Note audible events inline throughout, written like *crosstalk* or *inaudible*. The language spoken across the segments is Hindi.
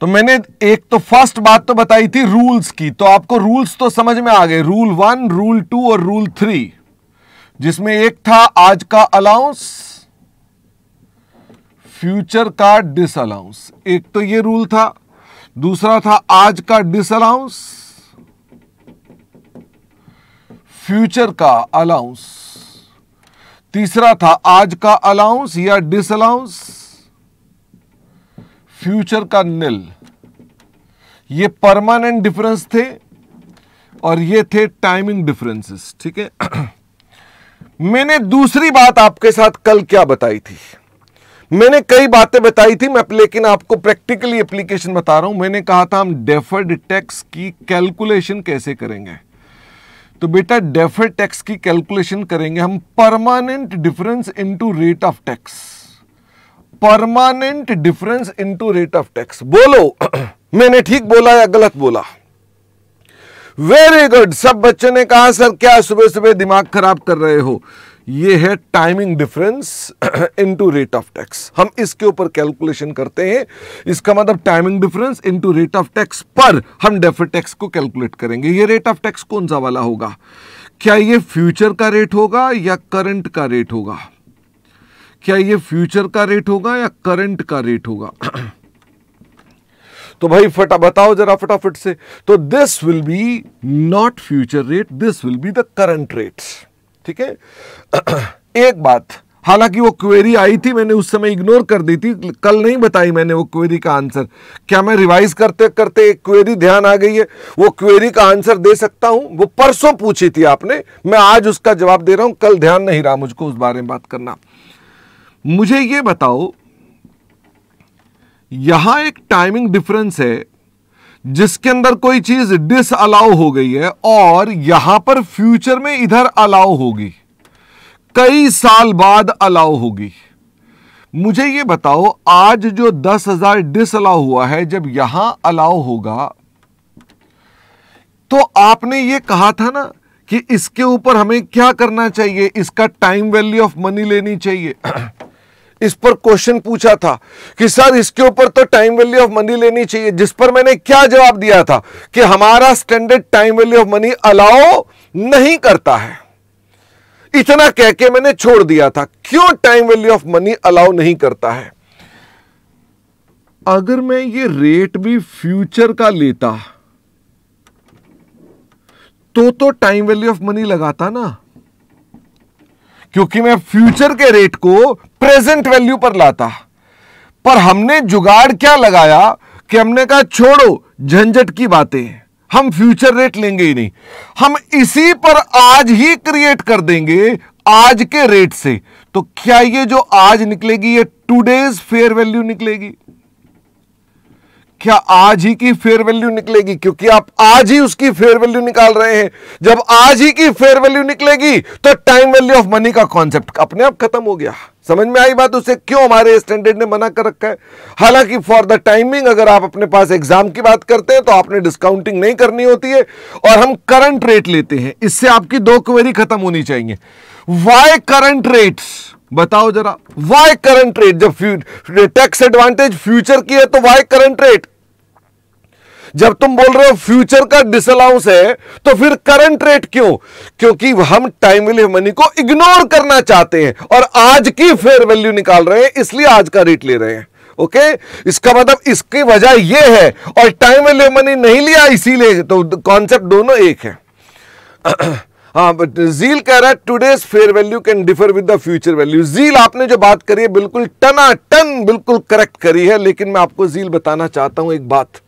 तो मैंने एक तो फ़र्स्ट बात तो बताई थी रूल्स की तो आपको रूल्स तो समझ में आ गए। रूल वन रूल टू और रूल थ्री जिसमें एक था आज का अलाउंस फ्यूचर का डिसअलाउंस एक तो ये रूल था, दूसरा था आज का डिसअलाउंस फ्यूचर का अलाउंस तीसरा था आज का अलाउंस या डिसअलाउंस फ्यूचर का निल। ये परमानेंट डिफरेंस थे और ये थे टाइमिंग डिफरेंसेस, ठीक है? *clears throat* मैंने दूसरी बात आपके साथ कल क्या बताई थी? मैंने कई बातें बताई थी, मैं लेकिन आपको प्रैक्टिकली एप्लीकेशन बता रहा हूँ। मैंने कहा था हम डेफर्ड टैक्स की कैलकुलेशन कैसे करेंगे? तो बेटा, डेफर्ड टैक्स की कैलकुलेशन करेंगे हम permanent difference into rate of tax permanent difference into rate of tax बोलो। *clears throat* मैंने ठीक बोला या गलत बोला? वेरी गुड सब बच्चों ने कहा, सर, क्या सुबह सुबह दिमाग खराब कर रहे हो? ये है timing difference into rate of tax हम इसके ऊपर कैलकुलेशन करते हैं। इसका मतलब timing difference into rate of tax पर हम डेफर टैक्स को कैलकुलेट करेंगे। ये रेट ऑफ़ टैक्स कौन सा वाला होगा? क्या ये फ्यूचर का रेट होगा या करंट का रेट होगा? क्या ये फ्यूचर का रेट होगा या करंट का रेट होगा? *clears throat* तो भाई फटा बताओ जरा फटाफट से। तो this will be not future rate this will be the current rate ठीक है? *clears throat* एक बात, हालाँकि वो क्वेरी आई थी, मैंने उस समय इग्नोर कर दी थी, कल नहीं बताई मैंने वो क्वेरी का आंसर क्या मैं रिवाइज करते करते एक क्वेरी ध्यान आ गई है? वो क्वेरी का आंसर दे सकता हूँ? वो परसों पूछी थी आपने। मैं आज उसका जवाब दे रहा हूँ, कल ध्यान नहीं रहा मुझको उस बारे में बात करना। मुझे ये बताओ, यहाँ एक टाइमिंग डिफरेंस है, जिसके अंदर कोई चीज़ डिस अलाउ हो गई है और यहाँ पर फ्यूचर में इधर अलाउ होगी। कई साल बाद अलाउ होगी। मुझे ये बताओ, आज जो दस हज़ार डिस अलाउ हुआ है, जब यहाँ अलाउ होगा तो आपने ये कहा था ना कि इसके ऊपर हमें क्या करना चाहिए? इसका टाइम वैल्यू ऑफ़ मनी लेनी चाहिए। *clears throat* इस पर क्वेश्चन पूछा था कि सर, इसके ऊपर तो टाइम वैल्यू ऑफ़ मनी लेनी चाहिए, जिस पर मैंने क्या जवाब दिया था कि हमारा standard time value of money allow नहीं करता है। इतना कह के मैंने छोड़ दिया था, क्यों time value of money allow नहीं करता है? अगर मैं ये रेट भी फ्यूचर का लेता तो तो टाइम वैल्यू ऑफ़ मनी लगाता ना, क्योंकि मैं फ्यूचर के रेट को प्रेजेंट वैल्यू पर लाता। पर हमने जुगाड़ क्या लगाया कि हमने कहा, छोड़ो, झंझट की बातें। हम फ्यूचर रेट लेंगे ही नहीं। हम इसी पर आज ही क्रिएट कर देंगे आज के रेट से। तो क्या ये जो आज निकलेगी, ये टूडेज फेयर वैल्यू निकलेगी? क्या आज ही की फेयर वैल्यू निकलेगी? क्योंकि आप आज ही उसकी फेयर वैल्यू निकाल रहे हैं। जब आज ही की फेयर वैल्यू निकलेगी तो टाइम वैल्यू ऑफ़ मनी का कॉन्सेप्ट अपने आप खत्म हो गया। समझ में आई बात? उसे क्यों हमारे स्टैंडर्ड ने मना कर रखा है? हालाँकि फॉर द टाइमिंग अगर आप अपने पास एग्ज़ाम की बात करते हैं तो आपने डिस्काउंटिंग नहीं करनी होती है, और हम करंट रेट लेते हैं। इससे आपकी दो क्वेरी खत्म होनी चाहिए। वाई करंट रेट्स बताओ जरा। वाई करंट रेट जब टैक्स एडवांटेज फ्यूचर की है तो वाई करंट रेट जब तुम बोल रहे हो फ्यूचर का डिसअलाउंस है तो फिर करंट रेट क्यों? क्योंकि हम टाइम वैल्यू मनी को इग्नोर करना चाहते हैं और आज की फेयर वैल्यू निकाल रहे हैं, इसलिए आज का रेट ले रहे हैं। Okay okay? इसका मतलब इसकी वजह यह है और टाइम वैल्यू मनी नहीं लिया, इसीलिए तो कॉन्सेप्ट दोनों एक है। *clears throat* हाँ जील कह रहा है today's fair value can differ with the future value Jeel आपने जो बात करी है, बिल्कुल टना टन बिल्कुल करेक्ट करी है, लेकिन मैं आपको जील बताना चाहता हूँ एक बात।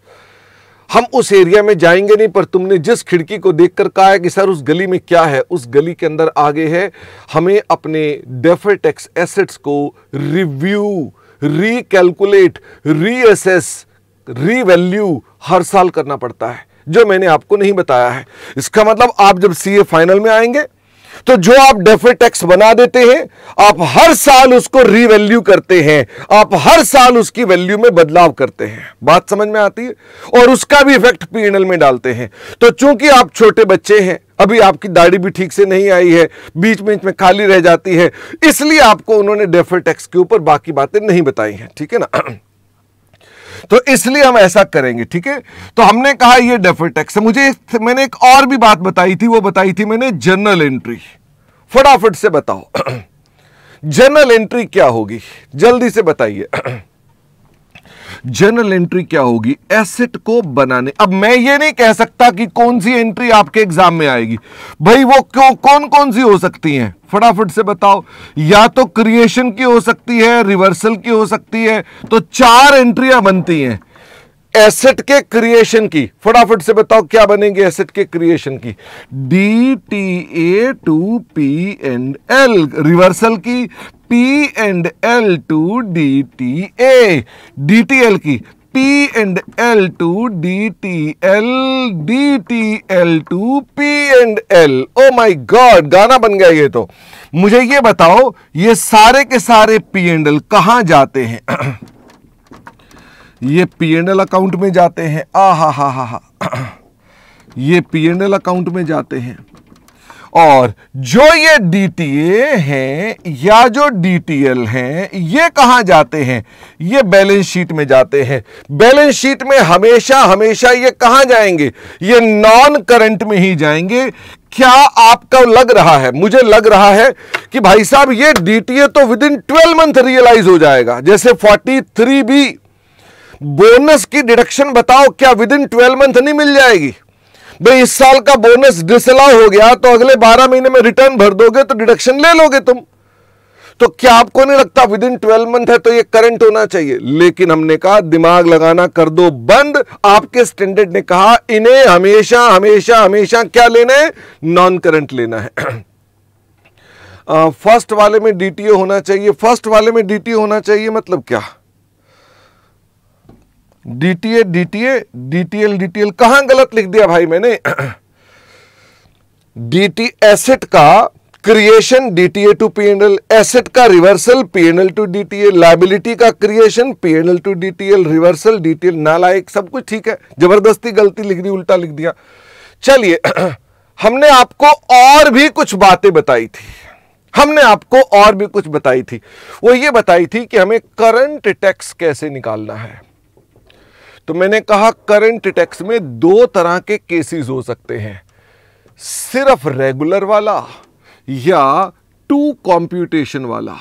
हम उस एरिया में जाएँगे नहीं, पर तुमने जिस खिड़की को देखकर कहा है कि, सर, उस गली में क्या है? उस गली के अंदर आगे है। हमें अपने डेफर टैक्स एसेट्स को रिव्यू, रीकैलकुलेट, रीअसेस, रीवैल्यू हर साल करना पड़ता है, जो मैंने आपको नहीं बताया है। इसका मतलब आप जब सीए फाइनल में आएँगे तो जो आप डेफर टैक्स बना देते हैं, आप हर साल उसको रीवैल्यू करते हैं। आप हर साल उसकी वैल्यू में बदलाव करते हैं। बात समझ में आती है? और उसका भी इफ़ेक्ट पीएनएल में डालते हैं। तो चूँकि आप छोटे बच्चे हैं, अभी आपकी दाढ़ी भी ठीक से नहीं आई है बीच बीच में खाली रह जाती है, इसलिए आपको उन्होंने डेफर टैक्स के ऊपर बाकी बातें नहीं बताई हैं। ठीक है ना? तो इसलिए हम ऐसा करेंगे, ठीक है? तो हमने कहा ये डेफर टैक्स है। मुझे मैंने एक और भी बात बताई थी, वो बताई थी मैंने जर्नल एंट्री फटाफट से बताओ। *clears throat* जनरल एंट्री क्या होगी? जल्दी से बताइए। *clears throat* जर्नल एंट्री क्या होगी? एसेट को बनाने। अब मैं ये नहीं कह सकता कि कौन सी एंट्री आपके एग्ज़ाम में आएगी। भाई वो क्यों कौन कौन सी हो सकती हैं? फटाफट से बताओ। या तो क्रिएशन की हो सकती है रिवर्सल की हो सकती है तो चार एंट्रियाँ बनती हैं। एसेट के क्रिएशन की। फटाफट से बताओ क्या बनेंगे एसेट के क्रिएशन की। D T A to P and L reversal की। P and L to D T A D T L की। P and L to D T L D T L to P and L oh my god गाना बन गया ये तो। मुझे ये बताओ, ये सारे के सारे पी एंड एल कहाँ जाते हैं? *clears throat* ये पी एंड एल अकाउंट में जाते हैं। आ, हा हा हा हा। ये पी एंड एल अकाउंट में जाते हैं। और जो ये डीटीए हैं या जो डीटीएल हैं, ये कहाँ जाते हैं? ये बैलेंस शीट में जाते हैं। बैलेंस शीट में हमेशा हमेशा ये कहाँ जाएँगे? ये नॉन करंट में ही जाएँगे। क्या आपका लग रहा है? मुझे लग रहा है कि भाई साहब, ये डीटीए तो within twelve month realize हो जाएगा। जैसे फोर्टी थ्री बी बोनस की डिडक्शन बताओ, क्या विद इन ट्वेल्व मंथ नहीं मिल जाएगी? भाई, इस साल का बोनस डिसअलाउ हो गया तो अगले बारह महीने में रिटर्न भर दोगे तो डिडक्शन ले लोगे तुम। तो क्या आपको नहीं लगता विद इन ट्वेल्व मंथ है तो ये करंट होना चाहिए? लेकिन हमने कहा, दिमाग लगाना कर दो बंद। आपके स्टैंडर्ड ने कहा, इन्हें हमेशा हमेशा हमेशा क्या लेना है? नॉन करंट लेना है। *clears throat* फ़र्स्ट वाले में डीटीओ होना चाहिए। फ़र्स्ट वाले में डीटीए होना चाहिए मतलब क्या? डीटीए डीटीए डीटीएल डीटीएल कहाँ गलत लिख दिया भाई मैंने? *clears throat* डीटी एसेट का creation DTA to PNL asset का reversal PNL to DTA liability का creation PNL to DTL reversal DTL नालायक, सब कुछ ठीक है। ज़बरदस्ती गलती लिख दी, उल्टा लिख दिया। चलिए, *clears throat* हमने आपको और भी कुछ बातें बताई थी। हमने आपको और भी कुछ बताई थी। वो ये बताई थी कि हमें करंट टैक्स कैसे निकालना है। तो मैंने कहा, करंट टैक्स में दो तरह के केसेस हो सकते हैं। सिर्फ़ रेगुलर वाला या टू कॉम्प्यूटेशन वाला।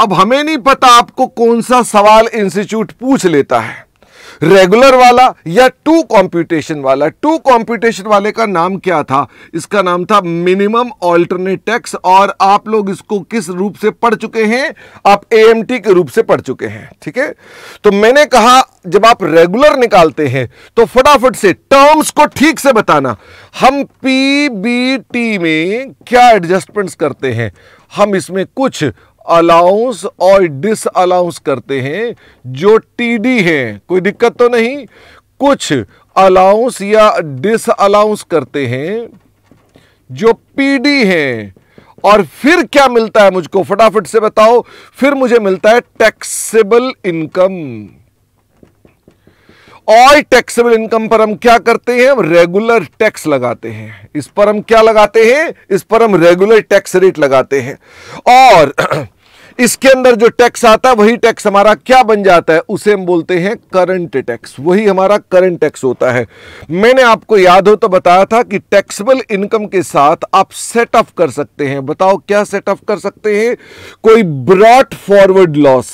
अब हमें नहीं पता आपको कौन सा सवाल इंस्टीट्यूट पूछ लेता है। रेगुलर वाला या टू कंप्यूटेशन वाला? टू कंप्यूटेशन वाले का नाम क्या था? इसका नाम था मिनिमम ऑल्टरनेट टैक्स और आप लोग इसको किस रूप से पढ़ चुके हैं? आप एएमटी के रूप से पढ़ चुके हैं, ठीक है? तो मैंने कहा, जब आप रेगुलर निकालते हैं तो फटाफट से टर्म्स को ठीक से बताना। हम पीबीटी में क्या एडजस्टमेंट्स करते हैं? हम इसमें कुछ अलाउंस और डिस अलाउंस करते हैं, जो टीडी है, कोई दिक्कत तो नहीं। कुछ अलाउंस या डिस अलाउंस करते हैं, जो पीडी है। और फिर क्या मिलता है मुझको? फटाफट से बताओ। फिर मुझे मिलता है टैक्सेबल इनकम और टैक्सेबल इनकम पर हम क्या करते हैं? हम रेगुलर टैक्स लगाते हैं। इस पर हम क्या लगाते हैं? इस पर हम रेगुलर टैक्स रेट लगाते हैं। और *clears throat* इसके अंदर जो टैक्स आता है, वही टैक्स हमारा क्या बन जाता है, उसे हम बोलते हैं करंट टैक्स। वही हमारा करंट टैक्स होता है। मैंने आपको याद हो तो बताया था कि टैक्सेबल इनकम के साथ आप सेट ऑफ़ कर सकते हैं। बताओ क्या सेट ऑफ़ कर सकते हैं? कोई ब्रॉड फॉरवर्ड लॉस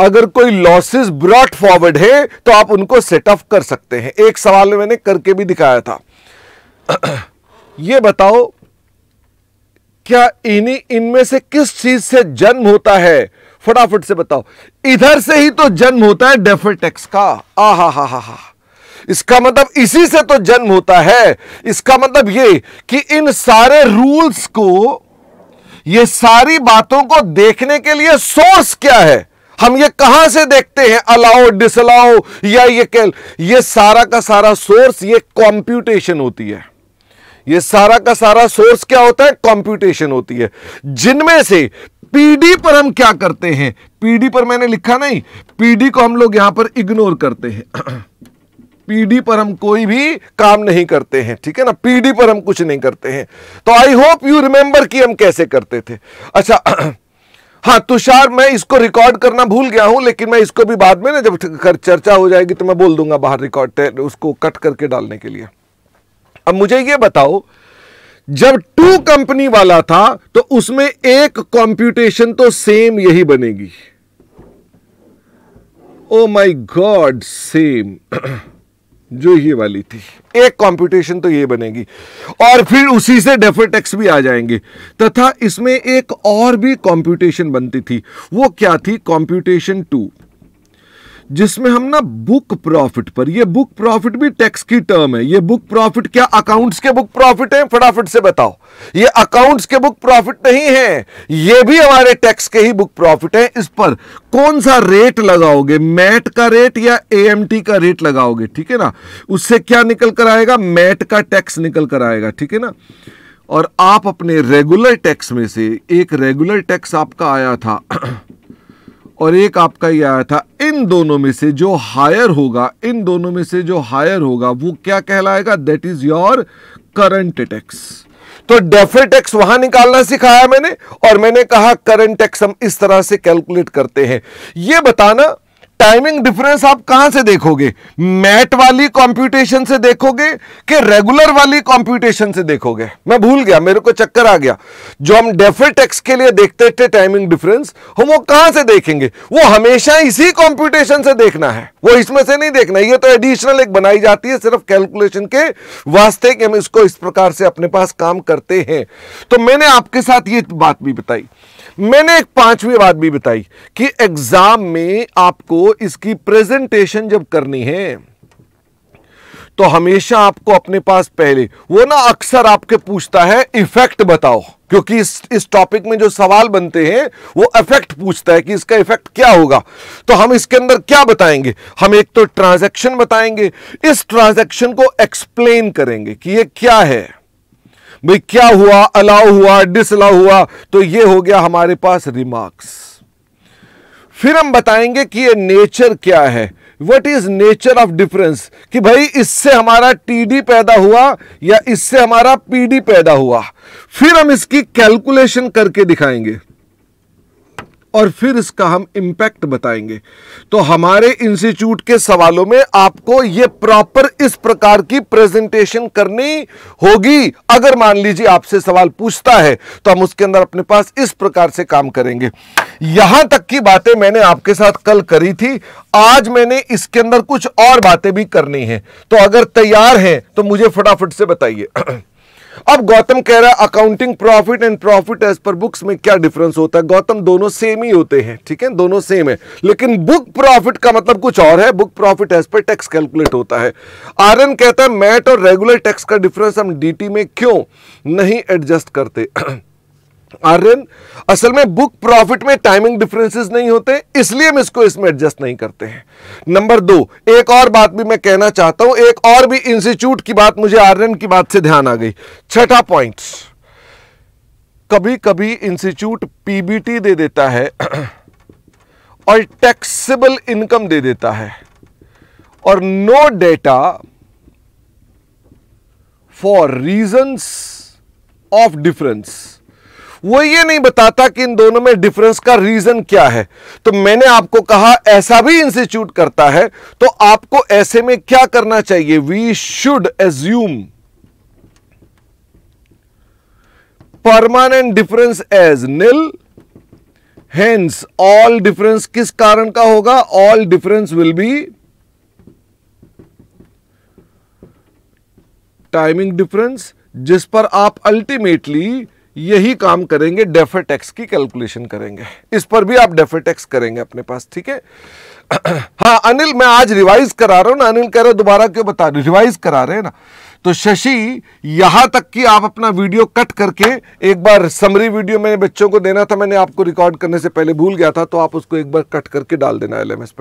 अगर कोई लॉसेस ब्रॉड फॉरवर्ड है तो आप उनको सेट ऑफ़ कर सकते हैं। एक सवाल मैंने करके भी दिखाया था। *clears throat* यह बताओ क्या इन्हीं, इनमें से किस चीज़ से जन्म होता है? फटाफट से बताओ। इधर से ही तो जन्म होता है डेफर टैक्स का। आ हा हा हा हा इसका मतलब इसी से तो जन्म होता है। इसका मतलब ये कि इन सारे रूल्स को, ये सारी बातों को देखने के लिए सोर्स क्या है? हम ये कहाँ से देखते हैं? अलाउ डिसअलाउ या ये कैल, ये सारा का सारा सोर्स, ये कंप्यूटेशन होती है। ये सारा का सारा सोर्स क्या होता है? कंप्यूटेशन होती है। जिनमें से पीडी पर हम क्या करते हैं? पीडी पर मैंने लिखा नहीं, पीडी को हम लोग यहाँ पर इग्नोर करते हैं। *clears throat* पीडी पर हम कोई भी काम नहीं करते हैं, ठीक है ना? पीडी पर हम कुछ नहीं करते हैं। तो आई होप यू रिमेंबर कि हम कैसे करते थे। अच्छा *clears throat* हाँ तुषार, मैं इसको रिकॉर्ड करना भूल गया हूँ, लेकिन मैं इसको भी बाद में ना, जब चर्चा हो जाएगी तो मैं बोल दूँगा बाहर रिकॉर्ड उसको कट करके डालने के लिए। अब मुझे ये बताओ, जब टू कंपनी वाला था तो उसमें एक कंप्यूटेशन तो सेम यही बनेगी। ओ माय गॉड सेम जो ये वाली थी, एक कंप्यूटेशन तो ये बनेगी। और फिर उसी से डेफर भी आ जाएँगे। तथा इसमें एक और भी कंप्यूटेशन बनती थी, वो क्या थी? कंप्यूटेशन टू जिसमें हम ना बुक प्रॉफिट पर, ये बुक प्रॉफिट भी टैक्स की टर्म है, ये बुक प्रॉफिट क्या अकाउंट्स के बुक प्रॉफिट है? फटाफट से बताओ। ये अकाउंट्स के बुक प्रॉफिट नहीं है, ये भी हमारे टैक्स के ही बुक प्रॉफिट है। इस पर कौन सा रेट लगाओगे? मैट का रेट या एएमटी का रेट लगाओगे? ठीक है ना? उससे क्या निकल कर आएगा? मैट का टैक्स निकल कर आएगा, ठीक है ना? और आप अपने रेगुलर टैक्स में से, एक रेगुलर टैक्स आपका आया था और एक आपका ये आया था, इन दोनों में से जो हायर होगा, इन दोनों में से जो हायर होगा, वो क्या कहलाएगा? That is your current tax तो डेफिट टैक्स वहाँ निकालना सिखाया मैंने, और मैंने कहा करंट टैक्स हम इस तरह से कैलकुलेट करते हैं। ये बताना टाइमिंग डिफरेंस आप कहाँ से देखोगे? मैट वाली कंप्यूटेशन से देखोगे कि रेगुलर वाली कंप्यूटेशन से देखोगे? मैं भूल गया, मेरे को चक्कर आ गया। जो हम डेफर टेक्स के लिए देखते थे टाइमिंग डिफरेंस, हम वो कहाँ से देखेंगे? वो हमेशा इसी कंप्यूटेशन से देखना है। वो इसमें से नहीं देखना, ये तो एडिशनल एक बनाई जाती है सिर्फ़ कैलकुलेशन के वास्ते कि हम इसको इस प्रकार से अपने पास काम करते हैं। तो मैंने आपके साथ ये बात भी बताई। मैंने एक पांचवी बात भी बताई कि एग्ज़ाम में आपको इसकी प्रेजेंटेशन जब करनी है तो हमेशा आपको अपने पास पहले, वो ना अक्सर आपके पूछता है, इफ़ेक्ट बताओ, क्योंकि इस इस टॉपिक में जो सवाल बनते हैं, वो इफ़ेक्ट पूछता है कि इसका इफ़ेक्ट क्या होगा। तो हम इसके अंदर क्या बताएँगे? हम एक तो ट्रांजैक्शन बताएँगे। इस ट्रांजैक्शन को एक्सप्लेन करेंगे कि ये क्या है। भाई, क्या हुआ? अलाउ हुआ डिसअलाउ हुआ? तो ये हो गया हमारे पास रिमार्क्स फिर हम बताएँगे कि ये नेचर क्या है? What is nature of difference कि भाई, इससे हमारा टीडी पैदा हुआ या इससे हमारा पीडी पैदा हुआ? फिर हम इसकी कैलकुलेशन करके दिखाएँगे। और फिर इसका हम इंपैक्ट बताएँगे। तो हमारे इंस्टीट्यूट के सवालों में आपको यह प्रॉपर इस प्रकार की प्रेजेंटेशन करनी होगी। अगर मान लीजिए आपसे सवाल पूछता है तो हम उसके अंदर अपने पास इस प्रकार से काम करेंगे। यहाँ तक की बातें मैंने आपके साथ कल करी थी। आज मैंने इसके अंदर कुछ और बातें भी करनी है। तो अगर तैयार हैं तो मुझे फटाफट से बताइए। अब गौतम कह रहा है accounting profit and profit as per books में क्या डिफरेंस होता है? गौतम, दोनों सेम ही होते हैं, ठीक है? दोनों सेम है। लेकिन बुक प्रॉफिट का मतलब कुछ और है। Book profit as per tax calculate होता है। आर्यन कहता है मैट और रेगुलर टैक्स का डिफरेंस हम डीटी में क्यों नहीं एडजस्ट करते? *clears throat* आर्यन असल में बुक प्रॉफिट में टाइमिंग डिफरेंसेस नहीं होते, इसलिए हम इसको इसमें एडजस्ट नहीं करते हैं। नंबर दो, एक और बात भी मैं कहना चाहता हूँ, एक और भी इंस्टीट्यूट की बात मुझे आर्यन की बात से ध्यान आ गई। छठा पॉइंट कभी कभी इंस्टीट्यूट पीबीटी दे देता है और टैक्सेबल इनकम दे देता है। और no data for reasons of difference वो ये नहीं बताता कि इन दोनों में डिफरेंस का रीजन क्या है। तो मैंने आपको कहा, ऐसा भी इंस्टीट्यूट करता है तो आपको ऐसे में क्या करना चाहिए? We should assume permanent difference as nil hence all difference किस कारण का होगा? All difference will be timing difference जिस पर आप अल्टीमेटली यही काम करेंगे डेफर टैक्स की कैलकुलेशन करेंगे। इस पर भी आप डेफर टैक्स करेंगे अपने पास, ठीक है? *clears throat* हाँ अनिल, मैं आज रिवाइज करा रहा हूँ ना। अनिल कह रहे दोबारा क्यों बता रहे रिवाइज करा रहे हैं ना? तो शशि, यहाँ तक कि आप अपना वीडियो कट करके एक बार समरी वीडियो मैंने बच्चों को देना था, मैंने आपको रिकॉर्ड करने से पहले भूल गया था तो आप उसको एक बार कट करके डाल देना एलएमएस पर।